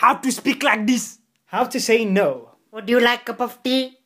How to speak like this? How to say no? Would you like a cup of tea?